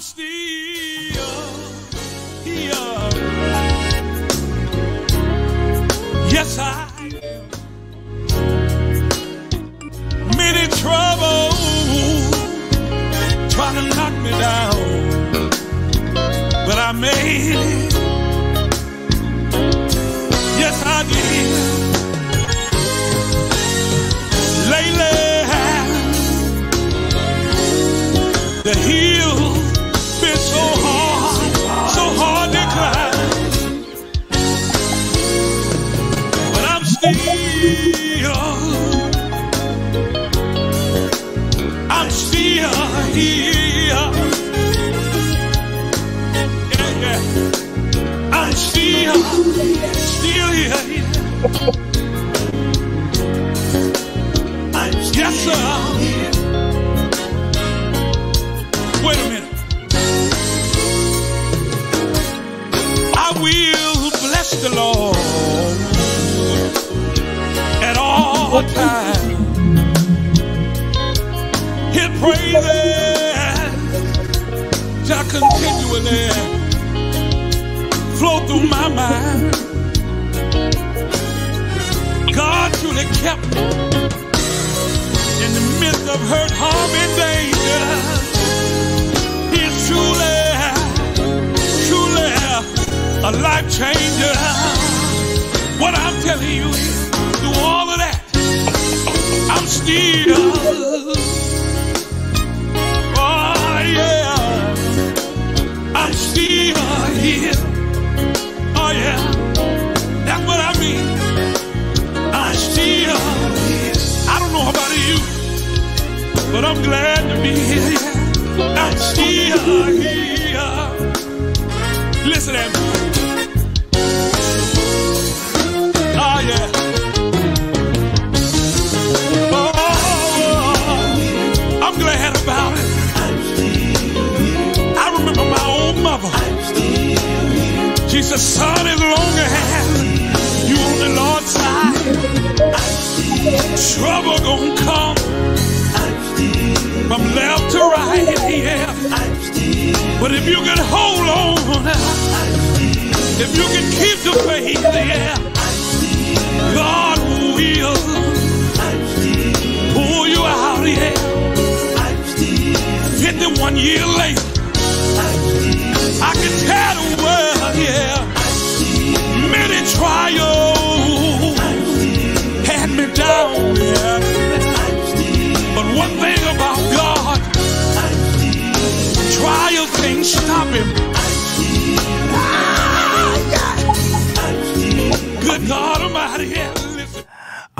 I'm still here. Yes, I am. Many troubles trying to knock me down, but I made it. Yeah, yeah. I'm still, still here. Yes, sir. Wait a minute. I will bless the Lord at all times. Shall continually flow through my mind. God truly kept me in the midst of hurt, harm, and danger. He's truly, truly a life changer. What I'm telling you is, through all of that, I'm still. Here. Oh, yeah. That's what I mean. I'm still. I don't know about you, but I'm glad to be here. I'm still here. Listen at me. She sun is as long as you on the Lord's side, trouble gonna come from left to right, yeah. But if you can hold on, if you can keep the faith, yeah, God will pull you out, yeah. 51 years later, I can tell the many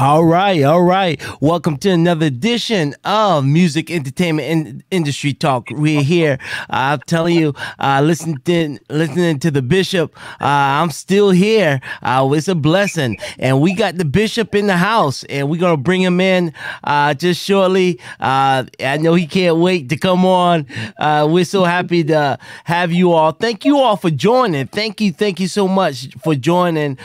All right, all right. Welcome to another edition of Music Entertainment in- Industry Talk. We're here. I'm telling you, uh, listening to, listening to the bishop. Uh, I'm still here. Uh, it's a blessing, and we got the bishop in the house, and we're gonna bring him in uh, just shortly. Uh, I know he can't wait to come on. We're so happy to have you all. Thank you all for joining. Thank you, thank you so much for joining.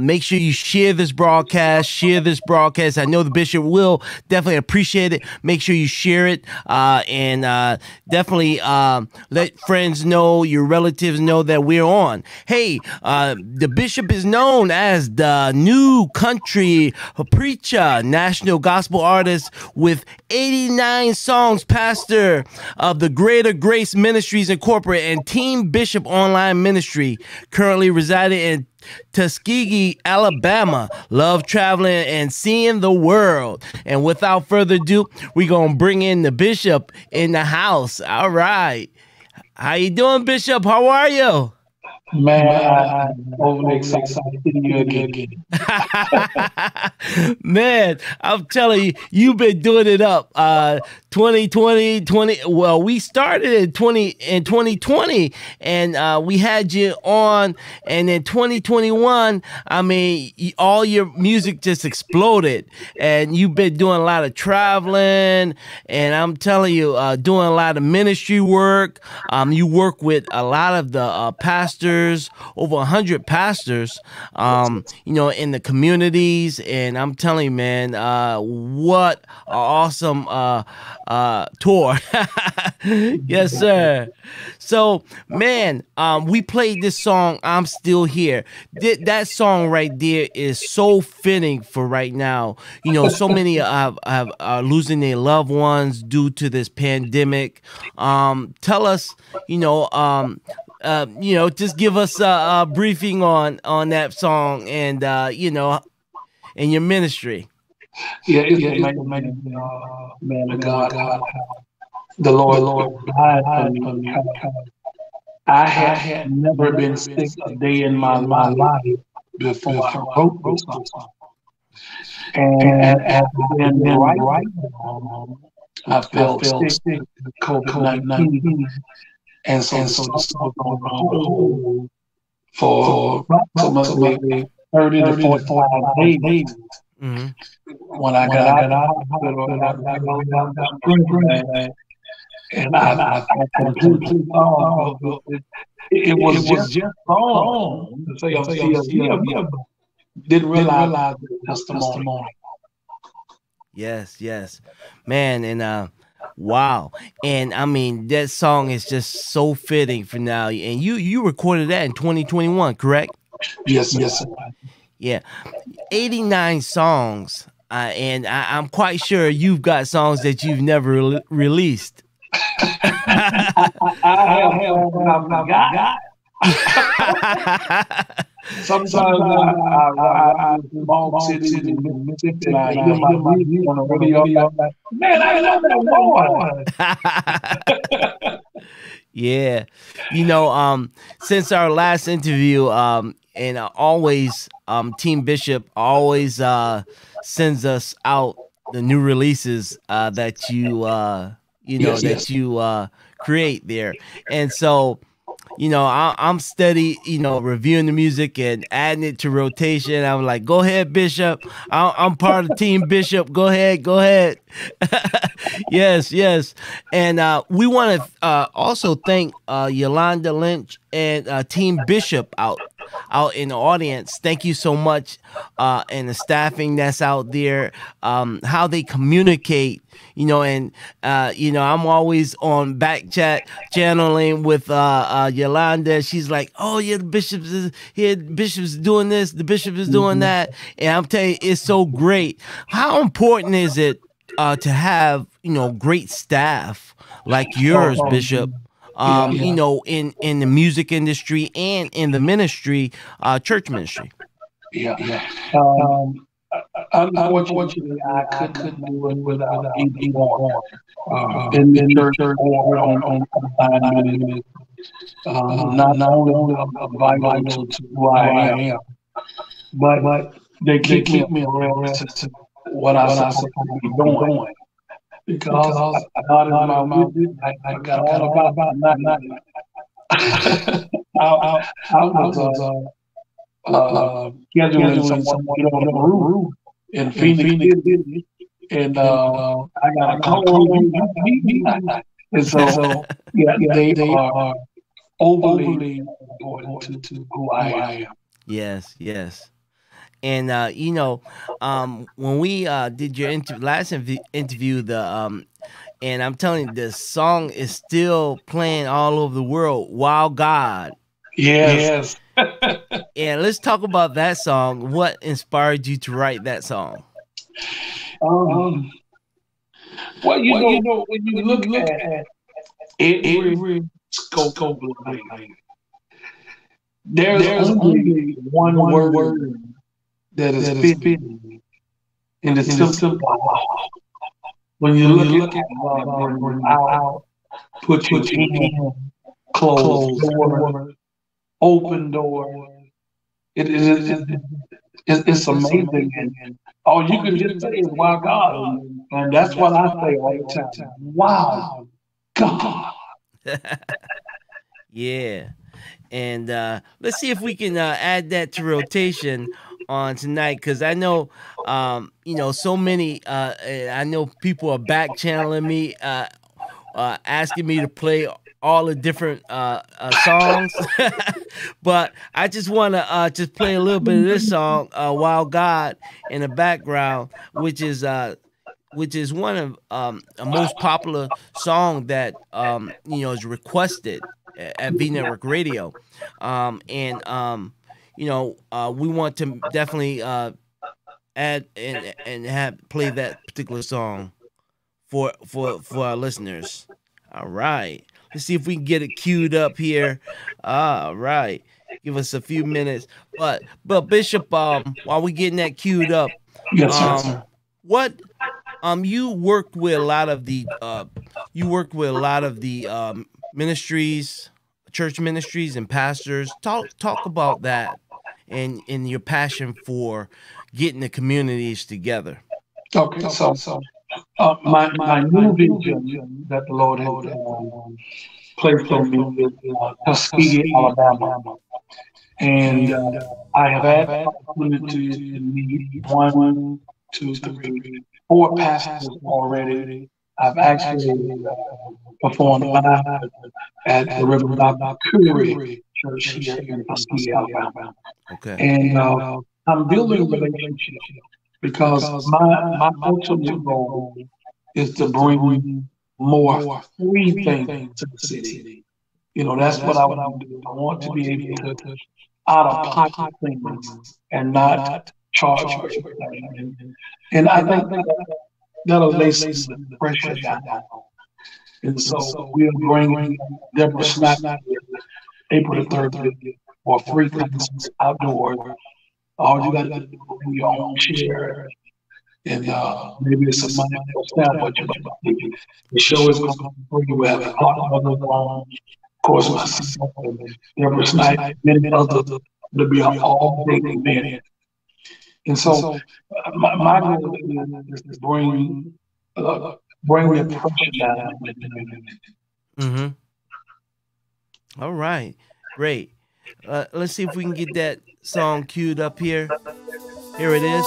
Make sure you share this broadcast. Share this broadcast. I know the bishop will definitely appreciate it. Make sure you share it uh, and uh, definitely uh, let friends know, your relatives know that we're on. Hey, uh, the bishop is known as the new country preacher, national gospel artist with 89 songs, pastor of the Greater Grace Ministries Incorporated and Team Bishop Online Ministry, currently residing in Tuskegee, Alabama. Love traveling and seeing the world. And without further ado, we're gonna bring in the bishop in the house. All right. How you doing, Bishop? How are you? Man, I, I'm excited to see you again. Man, I'm telling you, you've been doing it up. Uh 2020, 20 well, we started in 20 in 2020 and uh we had you on and in 2021, I mean, all your music just exploded and you've been doing a lot of traveling and I'm telling you, uh doing a lot of ministry work. Um you work with a lot of the uh pastors pastors, over a hundred pastors, um, you know, in the communities. And I'm telling you, man, uh, what an awesome uh, uh, tour. yes, sir. So, man, um, we played this song, I'm Still Here. Th- that song right there is so fitting for right now. You know, so many have, have are losing their loved ones due to this pandemic. Um, tell us, you know, um, uh, you know, just give us a, a, briefing on on that song and uh, you know, and your ministry. Yeah, it's yeah, man, man, uh, man of God, God, the Lord, Lord, for me. I had, never been sick a day in my, my life before I wrote this song. And, and at the right, now, I felt, I sick with COVID 19. And so, and so the song was on hold for approximately 30 to 45 days. Mm-hmm. When I got out of the hospital, and I, I, I completely thought it, it, was just, just wrong to say I'm still here. Didn't realize the testimony. Yes, yes, man, and uh, wow, and I mean that song is just so fitting for now. And you you recorded that in 2021, correct? Yes, yes. Yeah, 89 songs, uh, and I, am quite sure you've got songs that you've never re- released. I, have, Sometimes I, I, I, I small cities in Mississippi and I hear my music on the radio. Man, I love that one. yeah, you know, um, since our last interview, um, and uh, always, um, Team Bishop always uh sends us out the new releases uh that you uh you know yes, that yes. you uh create there. And so, you know, I, am steady, you know, reviewing the music and adding it to rotation. I'm like, go ahead, Bishop. I, am part of Team Bishop. Go ahead, go ahead. yes, yes. And uh, we want to uh, also thank uh, Yolanda Lynch and uh, Team Bishop out out in the audience. Thank you so much, uh, and the staffing that's out there. Um, how they communicate, you know, and uh, you know, I'm always on back chat channeling with uh, uh, Yolanda. She's like, "Oh yeah, the bishop is here. The bishop's doing this. The bishop is doing mm-hmm. that." And I'm telling you, it's so great. How important is it uh, to have you know great staff like yours, oh, Bishop? Um, yeah, yeah. you know, in in the music industry and in the ministry, uh, church ministry. Yeah, yeah. Um, unfortunately, I couldn't do it without E.B. Warren. Uh, in the church on, on, on um, not, not only a vital to who I am, but, but they keep, they keep me around to, to what I'm supposed to be doing because I got in my music. I, I got all about, about not, not. I, I, I was uh, uh, uh, scheduling someone to get on the roof in Phoenix, Phoenix and uh, I got a call And so, so yeah, they, they are overly important to who I am. Yes, yes. And uh, you know, um, when we uh, did your inter- last inv- interview, the um, and I'm telling you, the song is still playing all over the world. Wow, God. Yes. and let's talk about that song. What inspired you to write that song? Um, well, you, well, know, you know, when you look, look at, at every, every scope of life, there's, there's only one, one word, word that is, that is fitting. in the simple. When you look, look at God, when out, put your in, close doors, open door. It is it, it, it, it's amazing, and all you can just say is "Wow, God," and that's what I say all the time. Wow, God. yeah, and uh, let's see if we can uh, add that to rotation on tonight because I know, um, you know, so many. Uh, I know people are back channeling me, uh, uh, asking me to play all the different uh, uh songs, but I just want to uh, just play a little bit of this song, uh, "Wow, God," in the background, which is uh, which is one of um, a most popular song that um, you know is requested at V Network Radio, um, and um, you know uh, we want to definitely uh, add and and have play that particular song for for for our listeners. All right, let's see if we can get it queued up here. All right, give us a few minutes, but but Bishop, um, while we getting that queued up, Yes, um, sir. what um you worked with a lot of the uh you worked with a lot of the um ministries church ministries and pastors talk talk about that and and your passion for getting the communities together Okay, so so uh, my my new vision that the Lord has um, placed on me is uh, Tuskegee, Alabama, and uh, I have had the opportunity to meet one, two, three, four pastors already. I've actually uh, performed live at the Dr. Curry Church here in Tuskegee, Alabama, okay and uh, I'm building relationships because my my ultimate goal is to bring more free things to the city. You know, that's what I want to do. I want to be able to out of pocket things and not charge for everything. And, I think that that'll lay some pressure down. And so we'll bring Deborah Snyder April the third for free concerts outdoors. All you gotta do is bring your own chair. And uh, maybe it's a money for staff, but you the show is going to bring you have a hot mother on. Of course, my sister, Deborah Snyder, many others. It'll be an all day event. And so, my, my goal is to bring uh, bring the pressure down. mm-hmm all right great. Uh, let's see if we can get that song queued up here. Here it is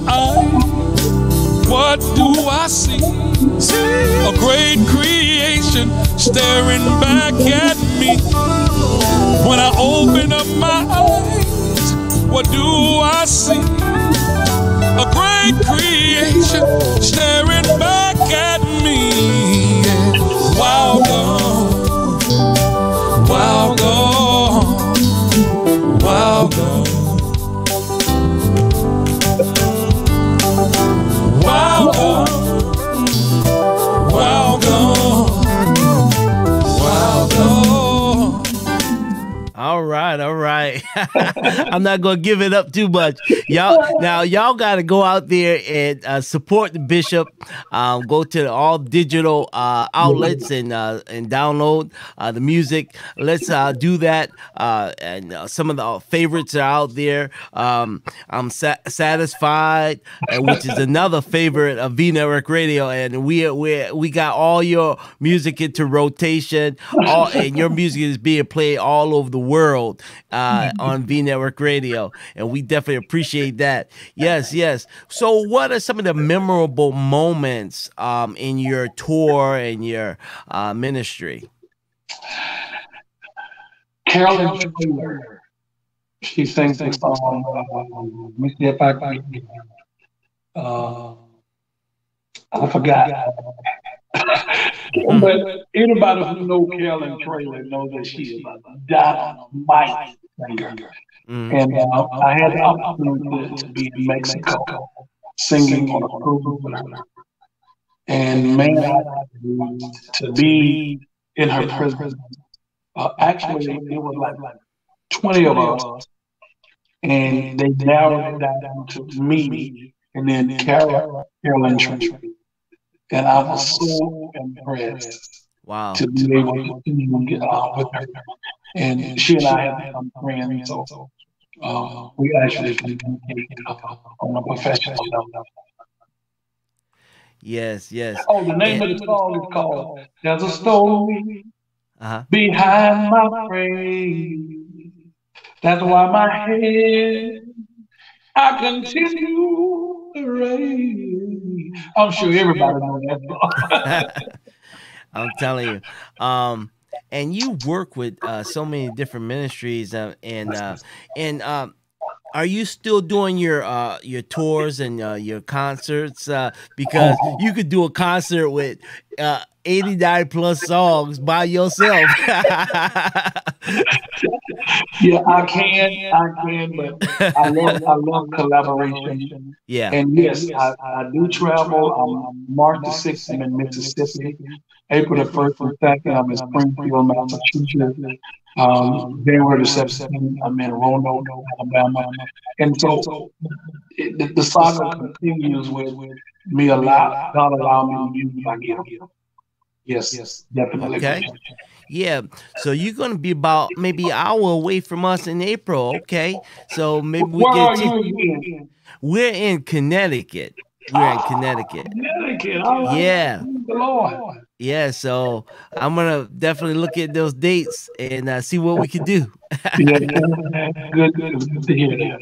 my eyes, what do I see? A great creation staring back at me. When I open up my eyes, what do I see? A great creation staring back at me. Wow, God. All right. I'm not gonna give it up too much, y'all. Now y'all got to go out there and uh, support the bishop. Um, go to all digital uh, outlets and uh, and download uh, the music. Let's uh, do that. Uh, and some of the favorites are out there. Um, I'm sa- satisfied, which is another favorite of V Network Radio, and we we we got all your music into rotation. All and your music is being played all over the world uh, on V Network Radio, and we definitely appreciate that. Yes, yes. So, what are some of the memorable moments um, in your tour and your uh, ministry? Carolyn Traylor. She sings the song. Uh, let me see if I can. Uh, I forgot. but anybody who knows Carolyn Traylor knows that she is a dynamite singer. Mm. And uh, I had the opportunity to be in Mexico singing on a with her. And man, to be in her presence. Uh, actually, it was like 20 of us, and they narrowed it down to me and then Carol, Carolyn Tree. And I was so impressed Wow. to be able to get out with her. And she and I have become friends, so uh, we actually communicate uh, on a professional level. Yes, yes. Oh, the name of the song is called There's a Story Uh-huh. Behind My Praise. That's why my head I continue to raise. I'm sure everybody knows that song. I'm telling you. Um, and you work with uh, so many different ministries, uh, and uh, and um, are you still doing your uh, your tours and uh, your concerts? Uh, because you could do a concert with uh, 89 plus songs by yourself. Yeah, I can, I can, but I love, I love collaboration. yeah. And yes, I, I do travel. I'm March the sixth, I'm in Mississippi. April the first and second, I'm in Springfield, Massachusetts. Um, January the 7th, I'm in Roanoke, Alabama. And so it, the, the saga continues with me allow God allow me to use my gift. Yes, yes, definitely. Okay. Yeah, so you're gonna be about maybe an hour away from us in April. Okay, so maybe we Where are get you you. again? We're in Connecticut. We're in Connecticut. Connecticut. Right. Yeah. The Lord. Yeah, so I'm gonna definitely look at those dates and uh, see what we can do. Yeah, good, good, good to hear that.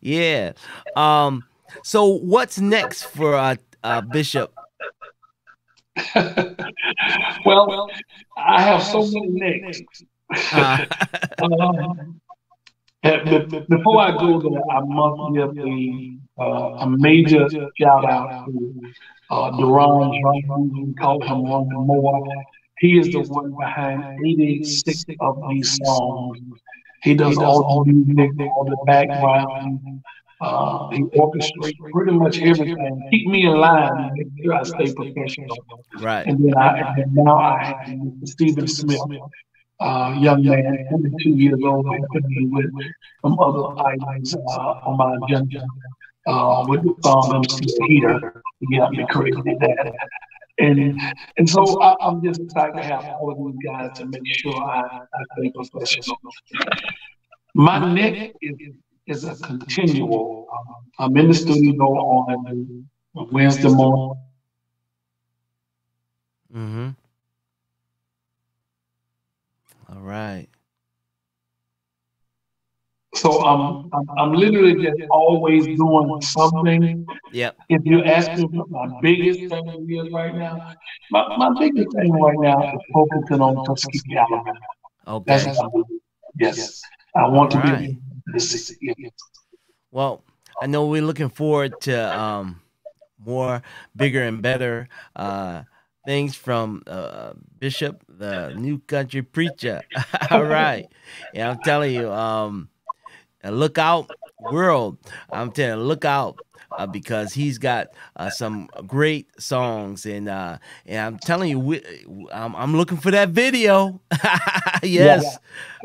Yeah. Um. So what's next for uh, uh Bishop? well, I have so many necks. Uh, Um, be- be- before I go there, I must give a, uh, a major shout out to uh, Duran Jones. We call him Ron Moore. He is the one behind 86 of these songs. He does all the music, all the background. Uh, he orchestrates pretty much everything. Keep me in line, make sure I stay professional. right. And then I, and now I have Stephen Smith, uh, young man, 22 years old, helping me with some other items uh, on my agenda. Uh, with MC Peter, he got me crazy with that. And and so I, I'm just excited to have all of these guys to make sure I, I stay professional. My neck is, is a continual. I'm in the studio on Wednesday morning. Mm-hmm. All right. So I'm, I'm, I'm literally just always doing something. Yep. If you ask me what my biggest thing is right now, my, my biggest thing right now is focusing on Tuskegee, Alabama. That's Okay. yes. I want to Alright. be this. Yes. Well, I know we're looking forward to um more bigger and better uh things from uh Bishop, the new country preacher. All right. Yeah, I'm telling you, um look out world. I'm telling you, look out uh, because he's got uh, some great songs and uh and I'm telling you we, I'm, I'm looking for that video. yes.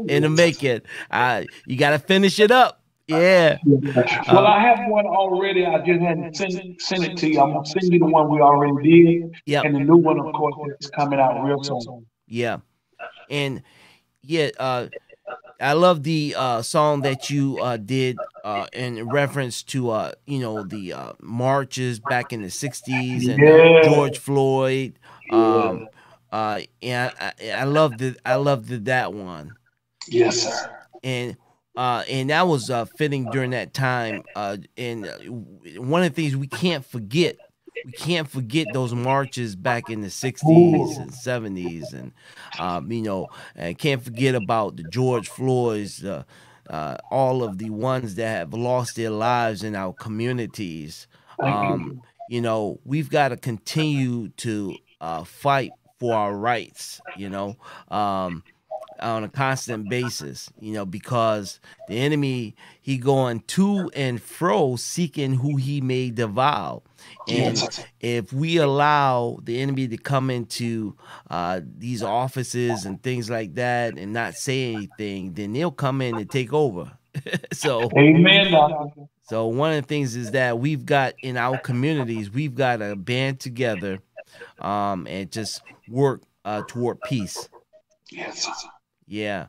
And to make it. Uh you got to finish it up. Yeah. Well, I have one already. I just hadn't sent, sent it to you. I'm gonna send you the one we already did, Yep. and the new one, of course, is coming out real soon. Yeah. And yeah, uh I love the uh song that you uh did uh in reference to uh you know the uh marches back in the 60s and Yeah. George Floyd um uh and I, I loved it I loved that one Yes, sir. and uh and that was uh fitting during that time uh and one of the things we can't forget we can't forget those marches back in the 60s and 70s and um you know and can't forget about the george floyd's uh, uh all of the ones that have lost their lives in our communities. You. um you know we've got to continue to uh fight for our rights you know? Um on a constant basis, you know, because the enemy he going to and fro seeking who he may devour. And if we allow the enemy to come into uh, these offices and things like that and not say anything, then they'll come in and take over. so, amen. So, one of the things is that we've got in our communities, we've got to band together um, and just work uh, toward peace. Yes. Yeah.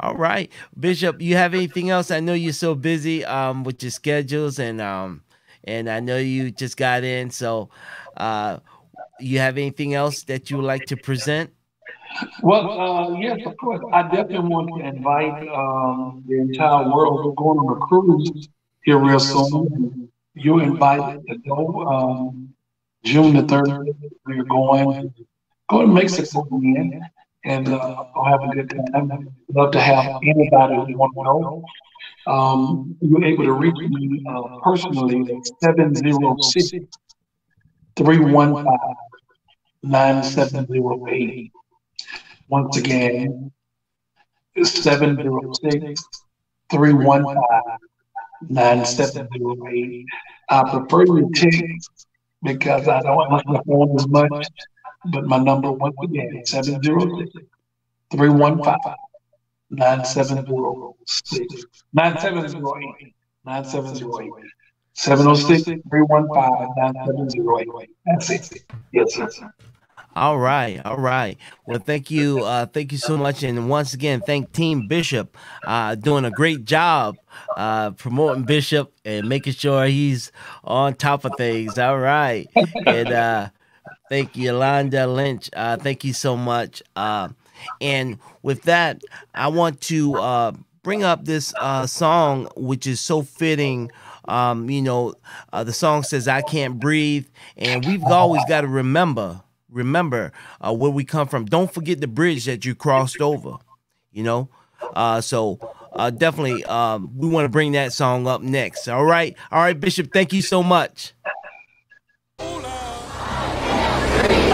All right, Bishop. You have anything else? I know you're so busy um, with your schedules, and um, and I know you just got in. So, uh, you have anything else that you would like to present? Well, uh, yes, of course. I definitely want to invite um, the entire world. We're going on a cruise here real soon. You're invited to go. Um, June the 3rd, we're going. Go to Mexico again and uh, I'll have a good time. Love to have anybody who want to know. Um, you're able to reach me uh, personally at 706 315 9708. Once again, 706 315 9708. I prefer you text because I don't like the phone as much. But my number once again, 706 315 9706 9708 9708 706 315 9708. That's it. Yes. All right, all right. Well, thank you, uh, thank you so much, and once again, thank Team Bishop, uh, doing a great job, uh, promoting Bishop and making sure he's on top of things. All right, and uh, Thank you, Yolanda Lynch. Uh, thank you so much. Uh, and with that, I want to uh, bring up this uh, song, which is so fitting. Um, you know, uh, the song says, I can't breathe. And we've always got to remember, remember uh, where we come from. Don't forget the bridge that you crossed over, you know? so definitely, um, we want to bring that song up next. All right. All right, Bishop, thank you so much.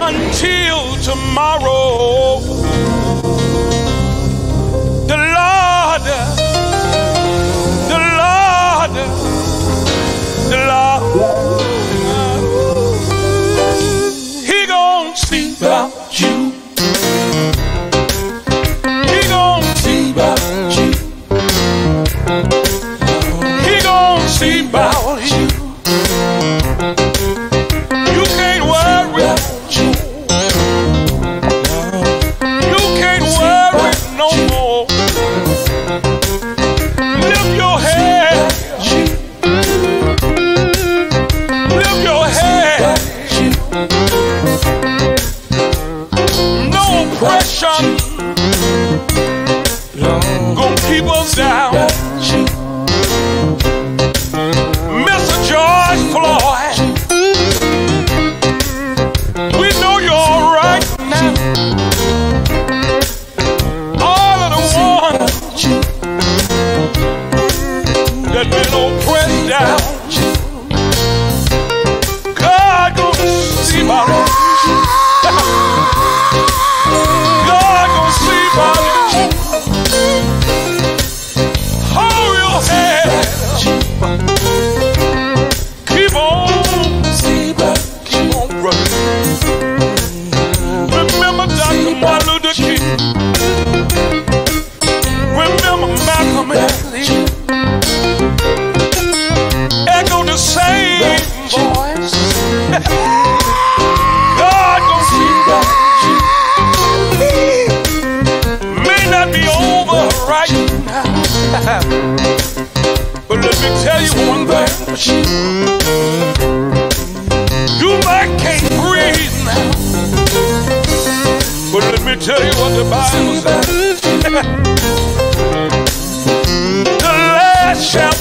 Until tomorrow. One. You might can't breathe now. But let me tell you what the Bible says. the last shall